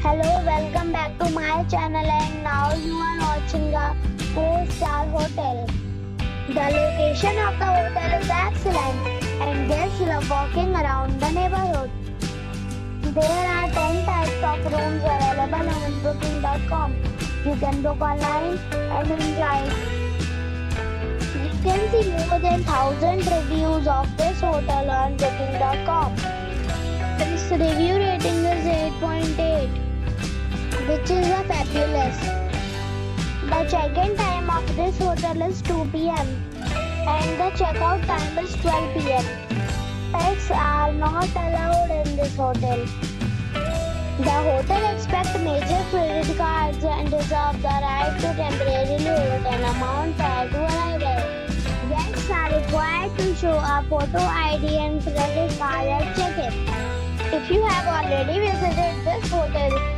Hello, welcome back to my channel and now you are watching a 4-star hotel. The location of the hotel is excellent and guests love walking around the neighborhood. There are 10 types of rooms available on booking.com. You can book online and enjoy. You can see more than 1000 reviews of this hotel on booking.com. Its review rating is 8.8, which is a fabulous. The check-in time of this hotel is 2 p.m. and the checkout time is 12 p.m. Pets are not allowed in this hotel. The hotel expects major credit cards and reserves the right to temporarily hold an amount prior to arrival. Guests are required to show a photo ID and credit card at check-in. If you have already visited this hotel,